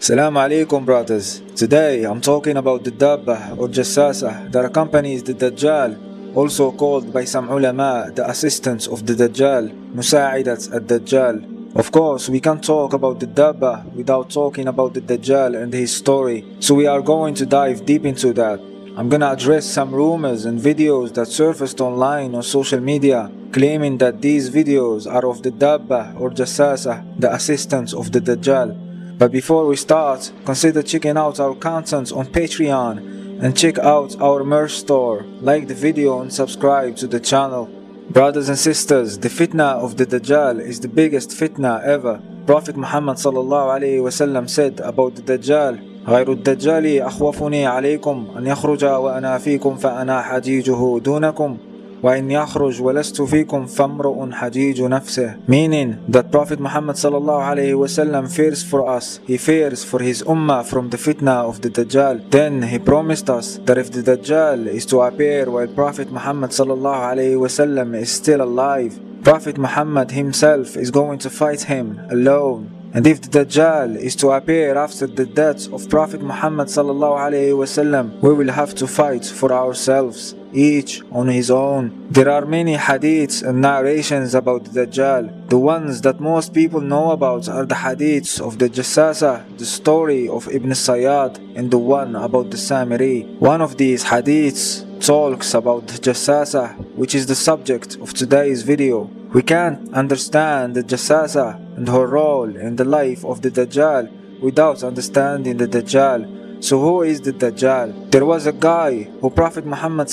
Assalamu alaikum brothers. Today I'm talking about the Dabba or Jassasa that accompanies the Dajjal, also called by some ulama the assistants of the Dajjal, Musa'idat ad-Dajjal. Of course, we can't talk about the Dabba without talking about the Dajjal and his story, so we are going to dive deep into that. I'm gonna address some rumors and videos that surfaced online on social media claiming that these videos are of the Dabba or Jassasa, the assistants of the Dajjal. But before we start, consider checking out our content on Patreon and check out our merch store. Like the video and subscribe to the channel. Brothers and sisters, the fitna of the Dajjal is the biggest fitna ever. Prophet Muhammad sallallahu alaihi wasallam said about the Dajjal, غير الدجال أخوفني عليكم أن يخرج وأنا فيكم فأنا حجيجه دونكم وإن يخرج ولست فيكم فامرؤ حجيج نفسه meaning that Prophet Muhammad sallallahu alayhi wasallam fears for us he fears for his ummah from the fitna of the Dajjal then he promised us that if the Dajjal is to appear while Prophet Muhammad sallallahu alayhi wasallam is still alive Prophet Muhammad himself is going to fight him alone and if the Dajjal is to appear after the death of Prophet Muhammad sallallahu alaihi wasallam, we will have to fight for ourselves, each on his own. There are many hadiths and narrations about the Dajjal. The ones that most people know about are the hadiths of the Jassasa, the story of Ibn Sayyad, and the one about the Samiri. One of these hadiths talks about the Jassasa, which is the subject of today's video. We can't understand the Jassasa and her role in the life of the Dajjal without understanding the Dajjal. So who is the Dajjal? There was a guy who Prophet Muhammad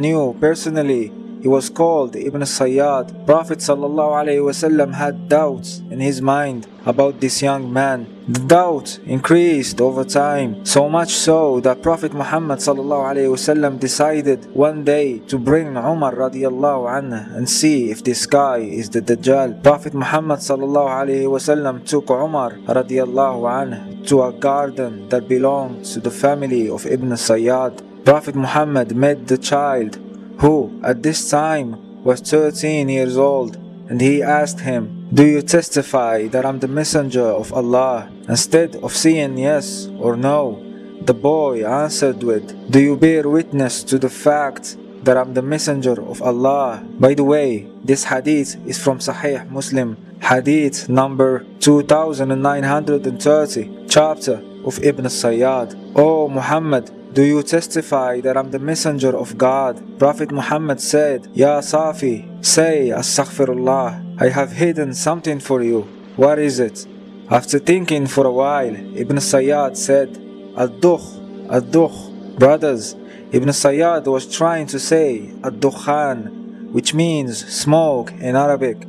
knew personally. He was called Ibn Sayyad. Prophet wasallam had doubts in his mind about this young man. The doubt increased over time, so much so that Prophet Muhammad wasallam decided one day to bring Umar radiallahu and see if this guy is the Dajjal. Prophet Muhammad wasallam took Umar radiallahu to a garden that belonged to the family of Ibn Sayyad. Prophet Muhammad met the child who at this time was 13 years old and he asked him do you testify that I'm the messenger of Allah? Instead of saying yes or no, the boy answered with, Do you bear witness to the fact that I'm the messenger of Allah? By the way, this hadith is from Sahih Muslim, hadith number 2930, chapter of Ibn Sayyad. O Muhammad, do you testify that I'm the messenger of God? Prophet Muhammad said, Ya Safi, say Astaghfirullah. I have hidden something for you. What is it? After thinking for a while, Ibn Sayyad said, Ad-Dukh, Ad-Dukh. Brothers, Ibn Sayyad was trying to say Ad-Dukhan, which means smoke in Arabic.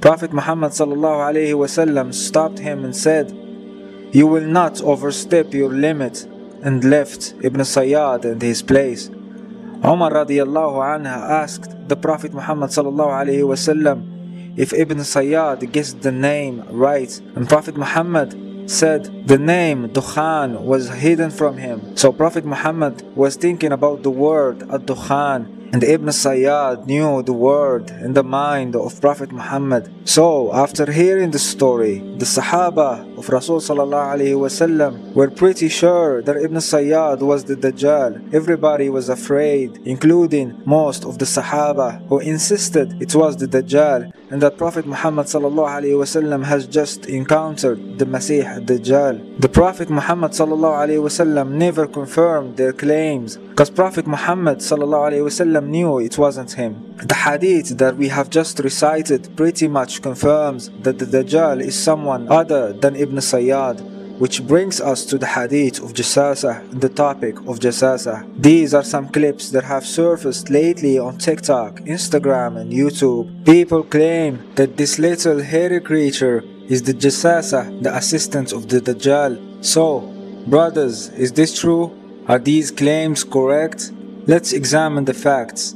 Prophet Muhammad stopped him and said, You will not overstep your limit and left Ibn Sayyad in his place. Umar radiallahu anha asked the Prophet Muhammad sallallahu alayhi wasallam if Ibn Sayyad guessed the name right. And Prophet Muhammad said the name Dukhan was hidden from him. So Prophet Muhammad was thinking about the word Ad-Dukhan and Ibn Sayyad knew the word in the mind of Prophet Muhammad. So, after hearing the story, the Sahaba of Rasul were pretty sure that Ibn Sayyad was the Dajjal. Everybody was afraid, including most of the Sahaba who insisted it was the Dajjal and that Prophet Muhammad has just encountered the Masih Dajjal. The Prophet Muhammad never confirmed their claims because Prophet Muhammad knew it wasn't him. The hadith that we have just recited pretty much confirms that the Dajjal is someone other than Ibn Sayyad which brings us to the hadith of Jassasa, the topic of Jasasa. These are some clips that have surfaced lately on TikTok, Instagram and YouTube. People claim that this little hairy creature is the Jasasa, the assistant of the Dajjal. So, brothers, is this true? Are these claims correct? Let's examine the facts.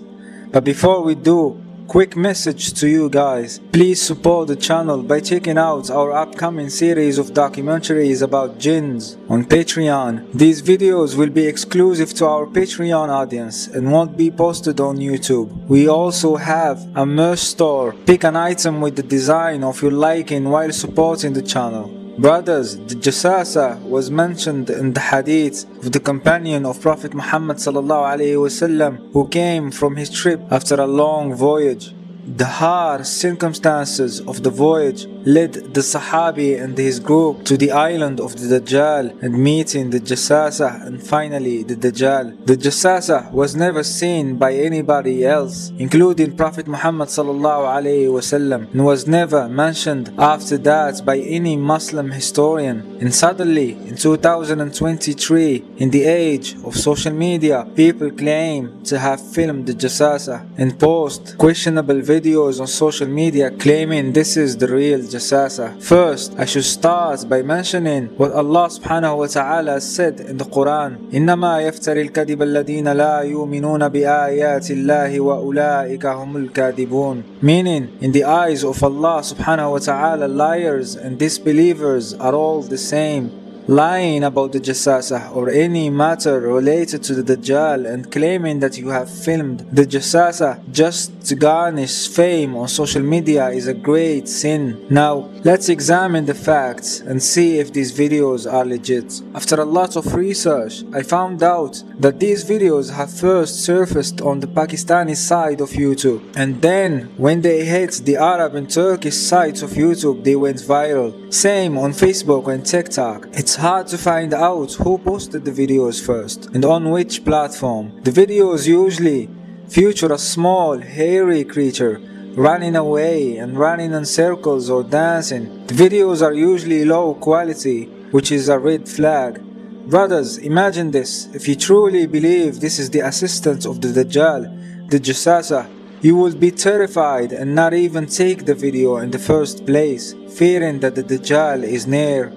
But before we do, quick message to you guys. Please support the channel by checking out our upcoming series of documentaries about jinns on Patreon. These videos will be exclusive to our Patreon audience and won't be posted on YouTube. We also have a merch store. Pick an item with the design of your liking while supporting the channel. Brothers, the Jasasa was mentioned in the hadith of the companion of Prophet Muhammad wasallam who came from his trip after a long voyage. The hard circumstances of the voyage led the Sahabi and his group to the island of the Dajjal and meeting the Jassasa and finally the Dajjal. The Jassasa was never seen by anybody else, including Prophet Muhammad and was never mentioned after that by any Muslim historian. And suddenly, in 2023, in the age of social media, people claim to have filmed the Jassasa and post questionable videos on social media claiming this is the real Jasasa. First, I should start by mentioning what Allah subhanahu wa ta'ala said in the Quran. إنما يفتري الكذب الذين لا يؤمنون بآيات الله وأولئك هم الكاذبون. Meaning, in the eyes of Allah subhanahu wa ta'ala, liars and disbelievers are all the same lying about the Jassasa or any matter related to the Dajjal and claiming that you have filmed the Jassasa just to garnish fame on social media is a great sin. Now, let's examine the facts and see if these videos are legit. After a lot of research, I found out that these videos have first surfaced on the Pakistani side of YouTube and then when they hit the Arab and Turkish sites of YouTube they went viral. Same on Facebook and TikTok. It's it's hard to find out who posted the videos first and on which platform. The videos usually feature a small, hairy creature running away and running in circles or dancing. The videos are usually low quality, which is a red flag. Brothers, imagine this. If you truly believe this is the assistance of the Dajjal, the Jassasa, you would be terrified and not even take the video in the first place, fearing that the Dajjal is near.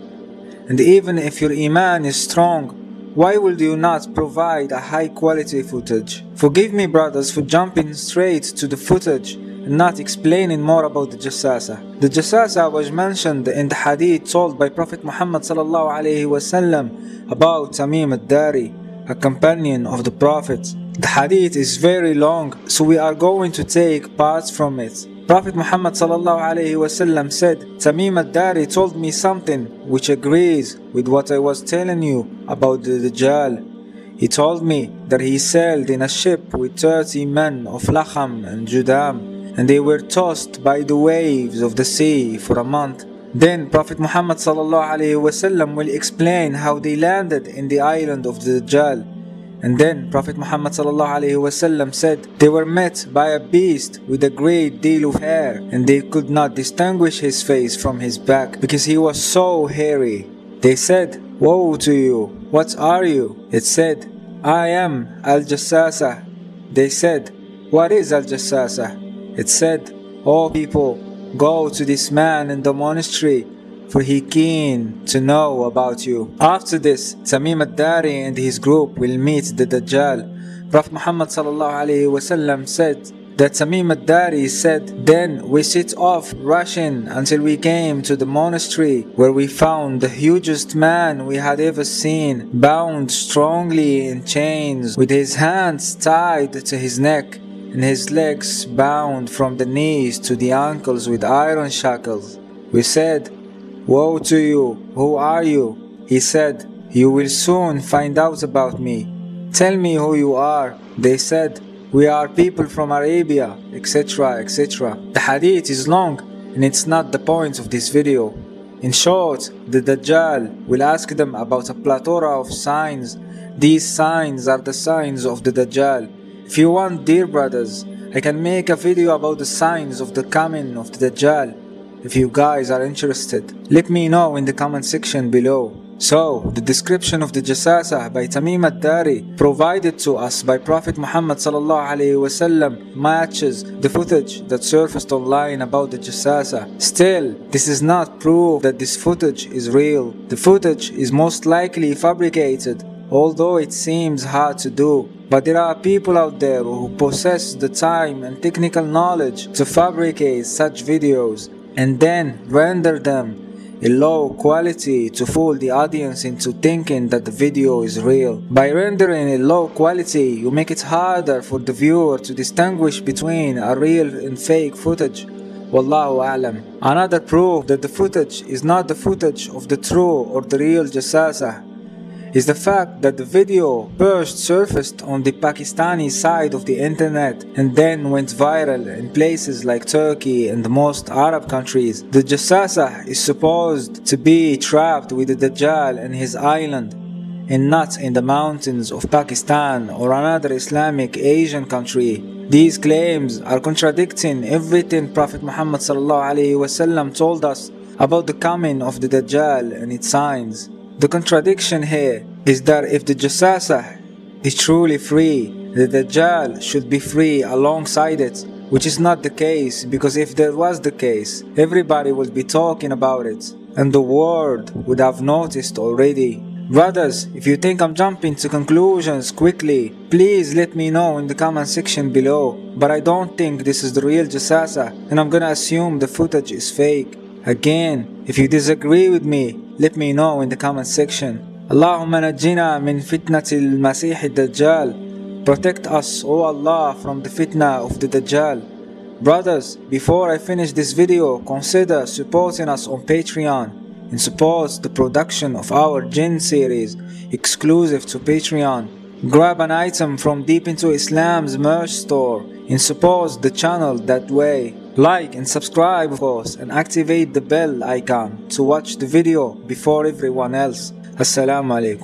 And even if your Iman is strong, why would you not provide a high quality footage? Forgive me brothers for jumping straight to the footage not explaining more about the Jassasa. The Jassasa was mentioned in the hadith told by Prophet Muhammad wasallam about Tamim al-Dari, a companion of the Prophet. The hadith is very long, so we are going to take parts from it. Prophet Muhammad wasallam said, Tamim al-Dari told me something which agrees with what I was telling you about the Dajjal. He told me that he sailed in a ship with 30 men of Lakham and Judam, and they were tossed by the waves of the sea for a month. Then Prophet Muhammad will explain how they landed in the island of the Dajjal and then Prophet Muhammad said they were met by a beast with a great deal of hair and they could not distinguish his face from his back because he was so hairy. They said, Woe to you, what are you? It said, I am Al-Jassasa. They said, What is Al-Jassasa? It said, O people, go to this man in the monastery for he keen to know about you. After this, Tamim al-Dari and his group will meet the Dajjal. Prophet Muhammad wasallam said that Tamim al-Dari said, Then we set off rushing until we came to the monastery where we found the hugest man we had ever seen, bound strongly in chains, with his hands tied to his neck and his legs bound from the knees to the ankles with iron shackles. We said, Woe to you! Who are you? He said, You will soon find out about me. Tell me who you are. They said, We are people from Arabia, etc. etc. The hadith is long and it's not the point of this video. In short, the Dajjal will ask them about a plethora of signs. These signs are the signs of the Dajjal. If you want, dear brothers, I can make a video about the signs of the coming of the Dajjal. If you guys are interested, let me know in the comment section below. So, the description of the Jasasa by Tamim al-Dari provided to us by Prophet Muhammad wasallam matches the footage that surfaced online about the Jasasa. Still, this is not proof that this footage is real. The footage is most likely fabricated, although it seems hard to do. But there are people out there who possess the time and technical knowledge to fabricate such videos and then render them in low quality to fool the audience into thinking that the video is real. By rendering it low quality, you make it harder for the viewer to distinguish between a real and fake footage. Wallahu a'lam. Another proof that the footage is not the footage of the true or the real Jassasa is the fact that the video first surfaced on the Pakistani side of the internet and then went viral in places like Turkey and most Arab countries. The Jassasa is supposed to be trapped with the Dajjal and his island and not in the mountains of Pakistan or another Islamic Asian country. These claims are contradicting everything Prophet Muhammad told us about the coming of the Dajjal and its signs. The contradiction here is that if the Jassasa is truly free, the Dajjal should be free alongside it, which is not the case because if that was the case, everybody would be talking about it and the world would have noticed already. Brothers, if you think I'm jumping to conclusions quickly, please let me know in the comment section below. But I don't think this is the real Jassasa and I'm gonna assume the footage is fake. Again, if you disagree with me, let me know in the comment section. Allahumma najina min fitnatil masih dajjal. Protect us, O Allah, from the fitna of the Dajjal. Brothers, before I finish this video, consider supporting us on Patreon and support the production of our Jinn series exclusive to Patreon. Grab an item from Deep Into Islam's merch store and support the channel that way. Like and subscribe of course and activate the bell icon to watch the video before everyone else. Assalamu alaikum.